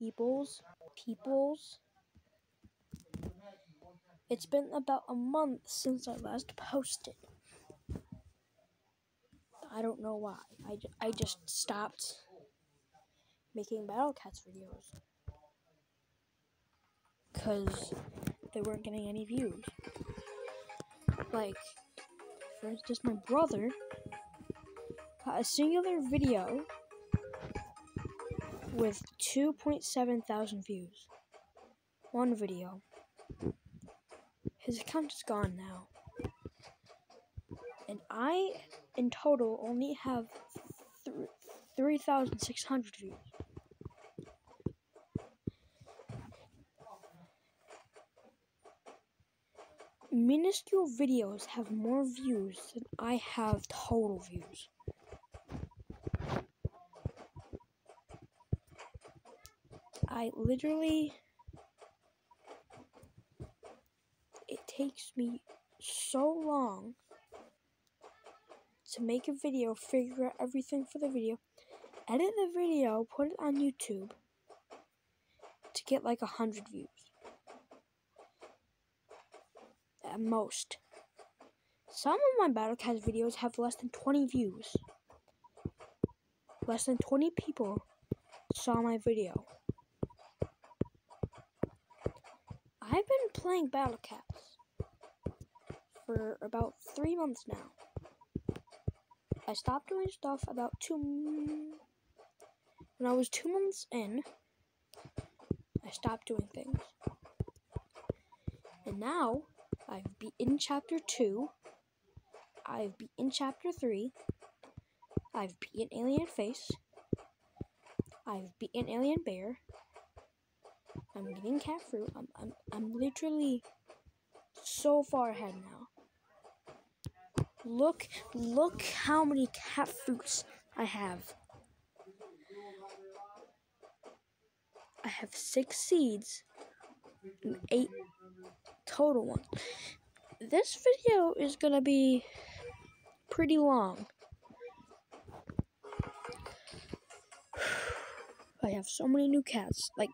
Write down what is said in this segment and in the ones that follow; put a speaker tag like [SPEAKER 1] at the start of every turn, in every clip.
[SPEAKER 1] peoples, peoples. It's been about a month since I last posted. I don't know why. I, I just stopped making Battle Cats videos. Because they weren't getting any views. Like, for instance, my brother got a singular video with 2.7 thousand views. One video. His account is gone now. And I, in total, only have th 3,600 views. minuscule videos have more views than I have total views. I literally it takes me so long to make a video, figure out everything for the video, edit the video, put it on YouTube to get like a hundred views. at most. Some of my Battle Cats videos have less than 20 views. Less than 20 people saw my video. I've been playing Battle Cats for about three months now. I stopped doing stuff about two. When I was two months in, I stopped doing things. And now, I've beaten chapter 2. I've beaten chapter 3. I've beaten Alien Face. I've beaten Alien Bear. I'm getting cat fruit. I'm, I'm, I'm literally so far ahead now. Look, look how many cat fruits I have. I have six seeds and eight total ones. This video is gonna be pretty long. I have so many new cats. Like,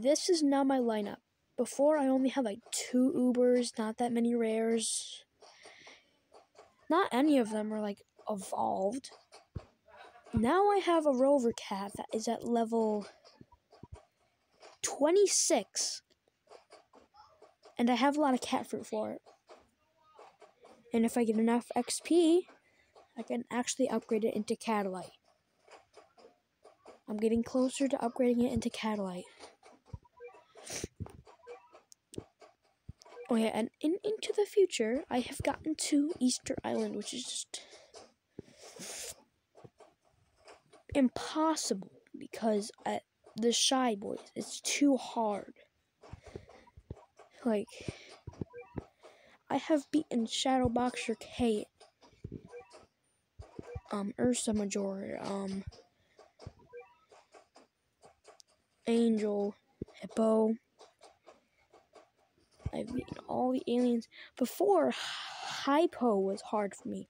[SPEAKER 1] this is now my lineup. Before, I only had like two Ubers, not that many rares. Not any of them are like evolved. Now I have a Rover cat that is at level 26 and I have a lot of cat fruit for it. And if I get enough XP, I can actually upgrade it into Catellite. I'm getting closer to upgrading it into Catellite. Oh yeah, and in into the future, I have gotten to Easter Island, which is just impossible because at the Shy Boys, it's too hard. Like, I have beaten Shadow Boxer K, um, Ursa Major, um, Angel, Hippo. I've beaten all the aliens. Before, Hypo was hard for me.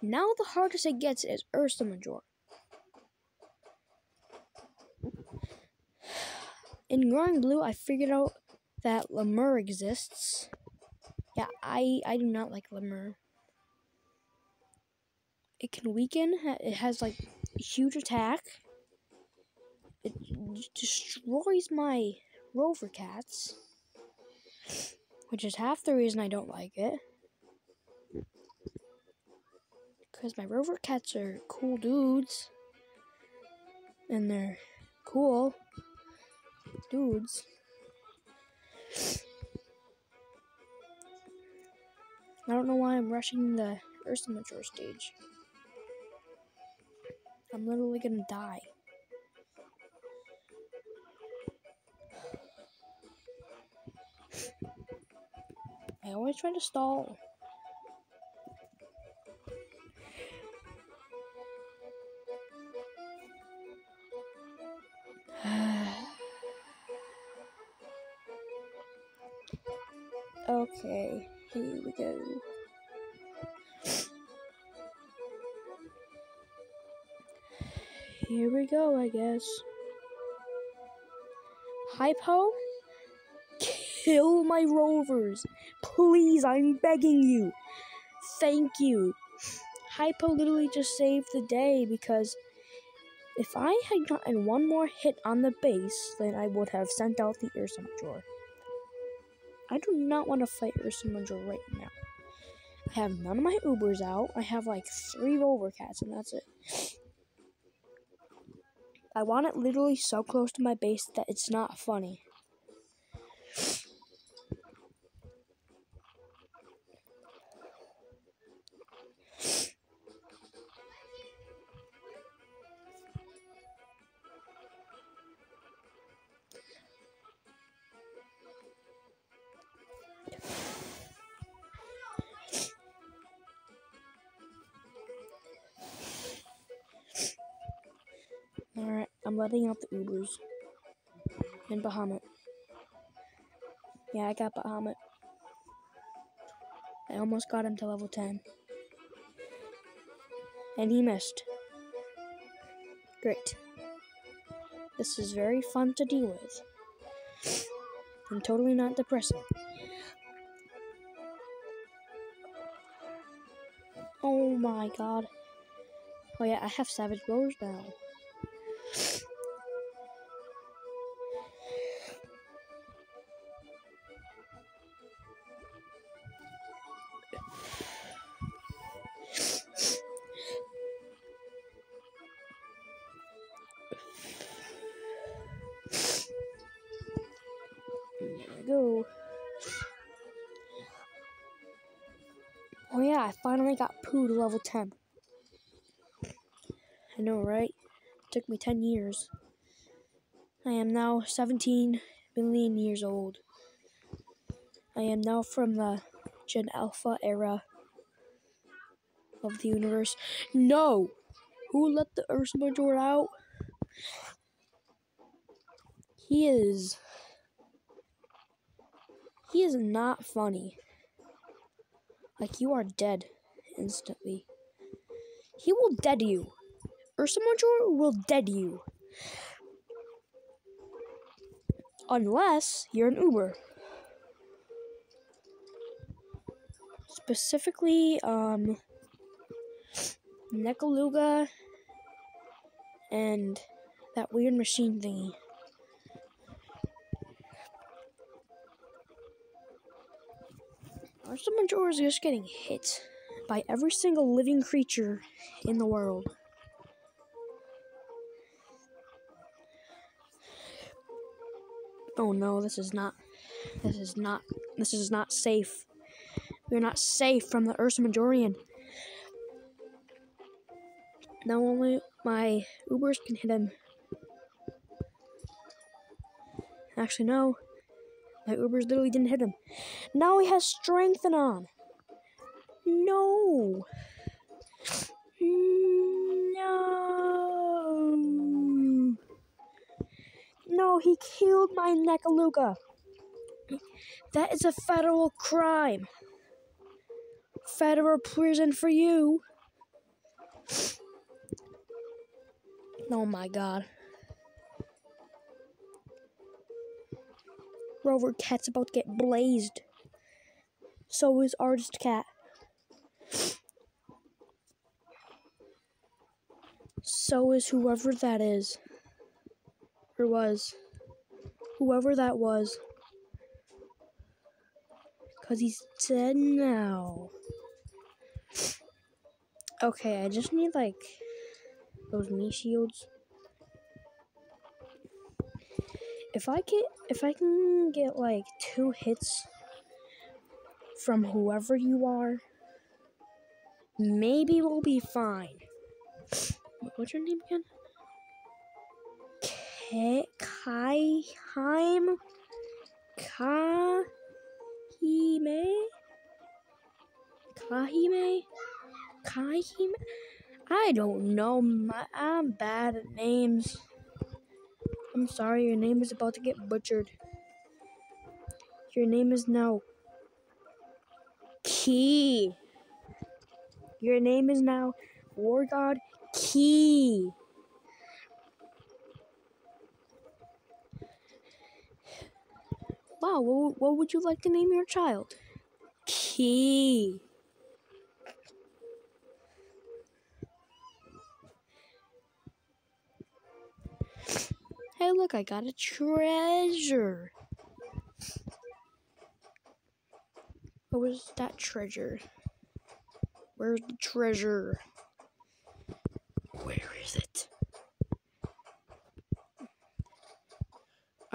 [SPEAKER 1] Now the hardest it gets is Ursa Major. in Growing Blue, I figured out that Lemur exists. Yeah, I, I do not like Lemur. It can weaken. It has, like, huge attack. It destroys my rover cats. Which is half the reason I don't like it. Because my rover cats are cool dudes. And they're cool dudes. I don't know why I'm rushing the Ursa Major stage. I'm literally gonna die. I always try to stall. Okay, here we go. Here we go, I guess. Hypo? Kill my rovers. Please, I'm begging you. Thank you. Hypo literally just saved the day because if I had gotten one more hit on the base, then I would have sent out the Ursa Major. I do not want to fight Ursa Major right now. I have none of my Ubers out. I have like three Rover Cats, and that's it. I want it literally so close to my base that it's not funny. Letting out the Ubers. And Bahamut. Yeah, I got Bahamut. I almost got him to level 10. And he missed. Great. This is very fun to deal with. And totally not depressing. Oh my god. Oh yeah, I have Savage Blows now. To level 10. I know, right? It took me 10 years. I am now 17 million years old. I am now from the Gen Alpha era of the universe. No! Who let the Ursa Major out? He is. He is not funny. Like, you are dead instantly. He will dead you. Ursa Major will dead you. Unless you're an Uber. Specifically, um, Nekoluga and that weird machine thingy. Ursa Major is just getting hit by every single living creature in the world. Oh no, this is not. This is not. This is not safe. We're not safe from the Ursa Majorian. Now only my Ubers can hit him. Actually, no. My Ubers literally didn't hit him. Now he has strength and on. No. No. He killed my Nekoluga. That is a federal crime. Federal prison for you. Oh my god. Rover Cat's about to get blazed. So is Artist Cat. So is whoever that is. Or was. Whoever that was. Because he's dead now. Okay, I just need like those knee shields. If I get if I can get like two hits from whoever you are, maybe we'll be fine. What's your name again? Ke Kaiheim? Kahime? Kahime? Kahime? I don't know. My, I'm bad at names. I'm sorry, your name is about to get butchered. Your name is now Key. Your name is now War God key. Wow, what, would you like to name your child? Key. Hey, look, I got a treasure. What was that treasure? Where's the treasure?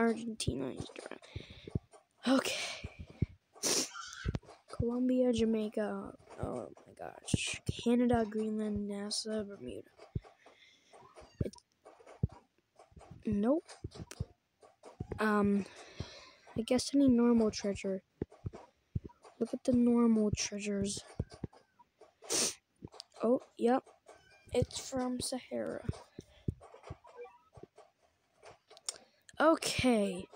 [SPEAKER 1] Argentina Okay. Colombia, Jamaica. Oh my gosh. Canada, Greenland, NASA, Bermuda. Nope. Um, I guess any normal treasure. Look at the normal treasures. Oh, yep. It's from Sahara. Okay.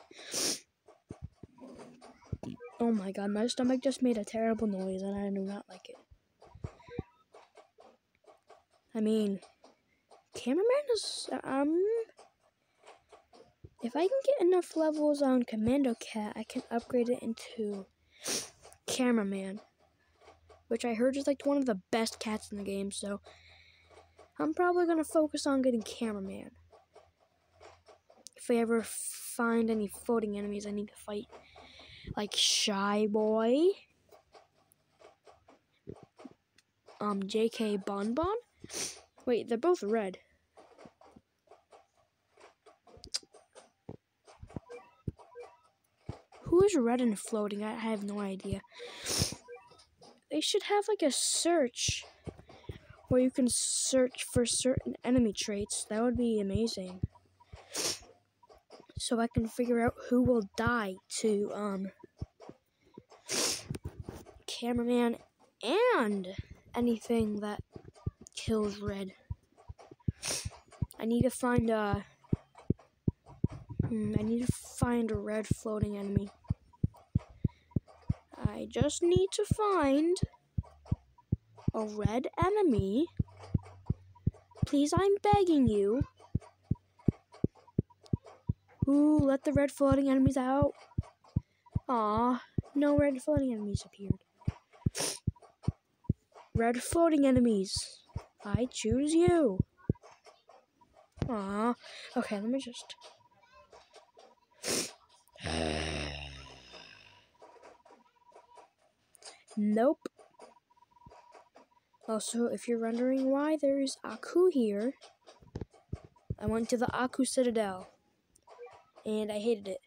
[SPEAKER 1] Oh my god, my stomach just made a terrible noise and I do not like it. I mean, cameraman is, um, if I can get enough levels on Commando Cat, I can upgrade it into Cameraman. Which I heard is like one of the best cats in the game, so I'm probably gonna focus on getting Cameraman. If I ever find any floating enemies I need to fight, like Shy Boy, um, JK Bonbon. Wait, they're both red. Who is red and floating? I have no idea. They should have like a search where you can search for certain enemy traits. That would be amazing. So I can figure out who will die to um cameraman and anything that kills red. I need to find a hmm, I need to find a red floating enemy. I just need to find a red enemy. Please, I'm begging you. Ooh, let the red floating enemies out. Ah, no red floating enemies appeared. Red floating enemies. I choose you. Ah, okay, let me just. Nope. Also, if you're wondering why there is Aku here, I went to the Aku Citadel. And I hated it.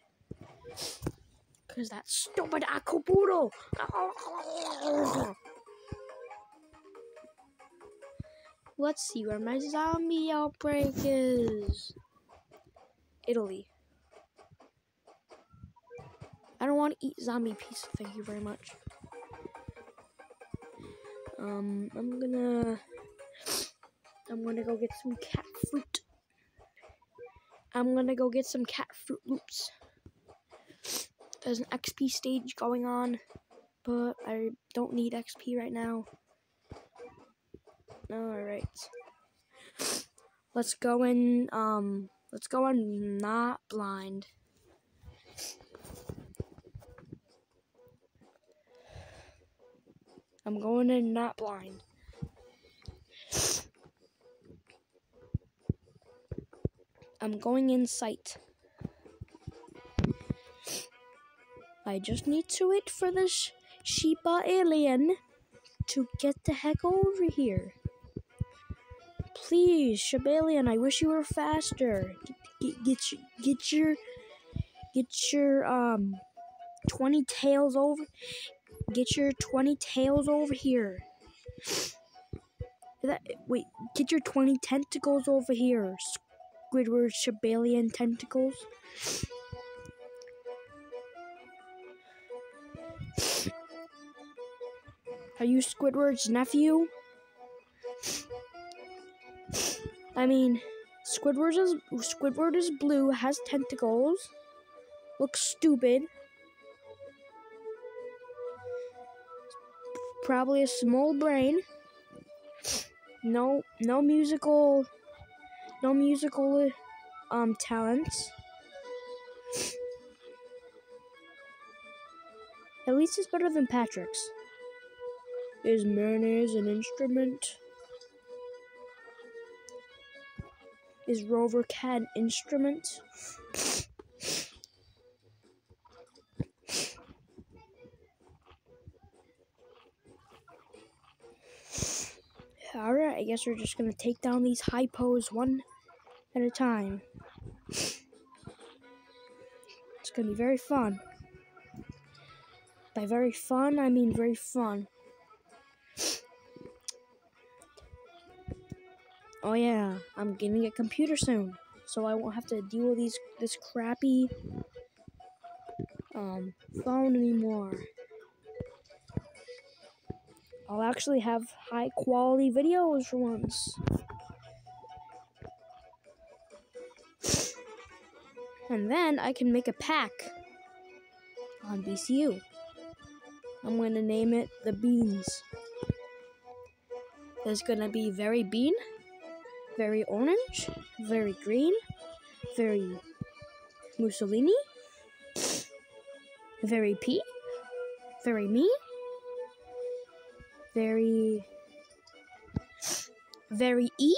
[SPEAKER 1] Because that stupid Aku Poodle! Let's see where my zombie outbreak is. Italy. I don't want to eat zombie pizza, thank you very much. Um, I'm gonna, I'm gonna go get some cat fruit. I'm gonna go get some cat fruit loops. There's an XP stage going on, but I don't need XP right now. Alright. Let's go in, um, let's go in not blind. I'm going in not blind. I'm going in sight. I just need to wait for this Shiba alien to get the heck over here. Please, Shibalien, I wish you were faster. Get, get, get, your, get your, get your, um, 20 tails over. Get your 20 tails over here. That, wait, get your 20 tentacles over here. Squidward Shibalien tentacles. Are you Squidward's nephew? I mean, Squidward is Squidward is blue, has tentacles, looks stupid. probably a small brain. No, no musical, no musical um talents. At least it's better than Patrick's. Is mayonnaise an instrument? Is Rover Cat an instrument? Alright, I guess we're just gonna take down these hypos one at a time. It's gonna be very fun. By very fun, I mean very fun. Oh yeah, I'm getting a computer soon, so I won't have to deal with these this crappy um phone anymore. I'll actually have high quality videos for once. And then I can make a pack on BCU. I'm going to name it the Beans. It's going to be very bean, very orange, very green, very Mussolini, very P, very me, very, very E,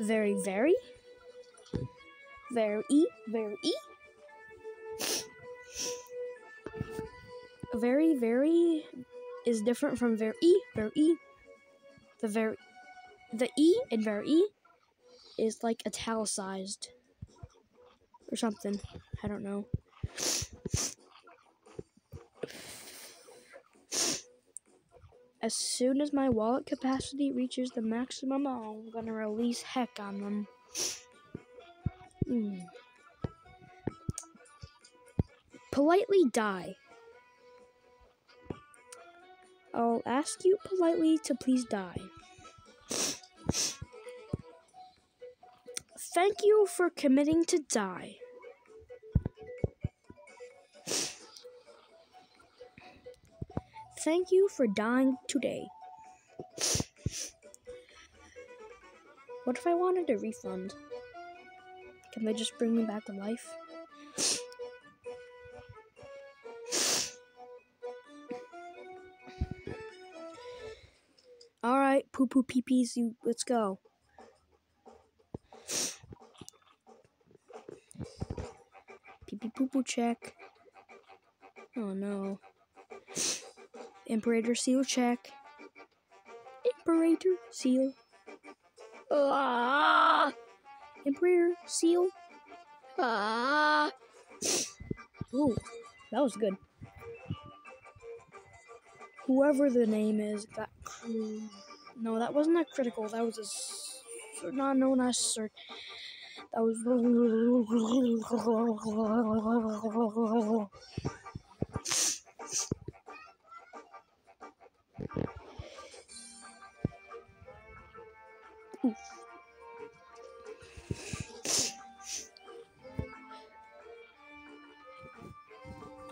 [SPEAKER 1] very, very, very E, very E. Very, very is different from very E, very E. The very, the E in very E is like italicized or something. I don't know. As soon as my wallet capacity reaches the maximum, I'm gonna release heck on them. Hmm. Politely die. I'll ask you politely to please die. Thank you for committing to die. Thank you for dying today. What if I wanted a refund? Can they just bring me back to life? Alright, poo poo pee pees, you let's go. Pee pee poo poo check. Oh no. Imperator seal check. Imperator seal. Ah! Imperator seal. Ah! Ooh, that was good. Whoever the name is, got. No, that wasn't a critical. That was a. Not known as cert. That was.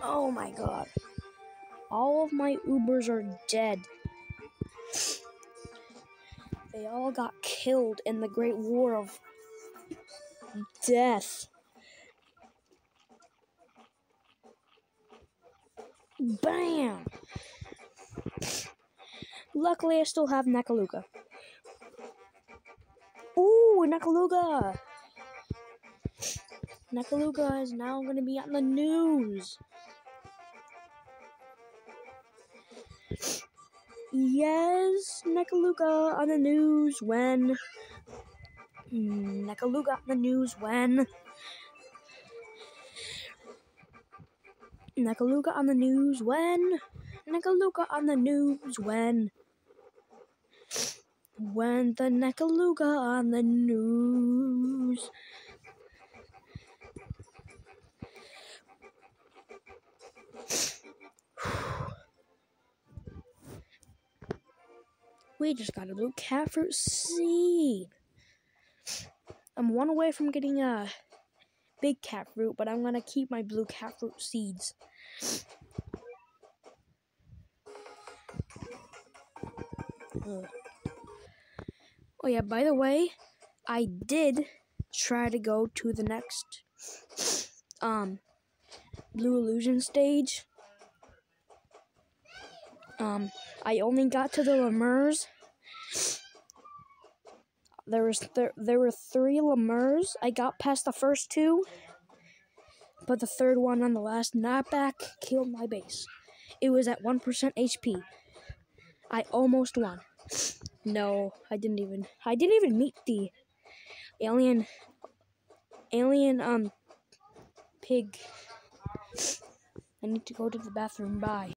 [SPEAKER 1] Oh my god. All of my Ubers are dead. They all got killed in the Great War of Death. Bam! Luckily, I still have Nakaluga. Ooh, Nakaluga! Nakaluga is now going to be on the news. Yes, Nakaluga on the news when. Nakaluga on the news when. Nakaluga on the news when. Nakaluga on the news when. When the Nakaluga on the news. We just got a blue cat fruit seed. I'm one away from getting a big cat fruit, but I'm gonna keep my blue cat fruit seeds. Ugh. Oh yeah, by the way, I did try to go to the next um Blue Illusion stage. Um, I only got to the lemurs. There was th- there were three lemurs. I got past the first two, but the third one on the last knockback killed my base. It was at one percent HP. I almost won. No, I didn't even. I didn't even meet the alien. Alien um pig. I need to go to the bathroom. Bye.